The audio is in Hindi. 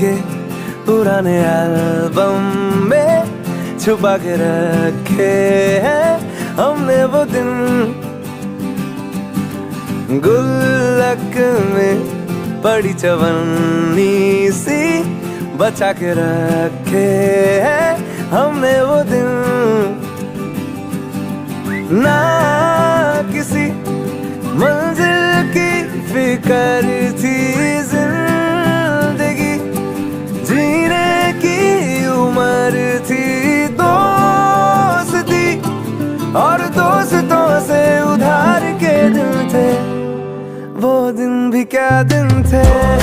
के पुराने एल्बम में छुपा के रखे हैं हमने वो दिन। गुल्लक में पड़ी चवन्नी सी बचा के रखे हैं हमने वो दिन। ना किसी मंजिल की फिकर दोस्तों से उधार के दिन थे वो दिन भी क्या दिन थे।